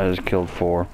I just killed four.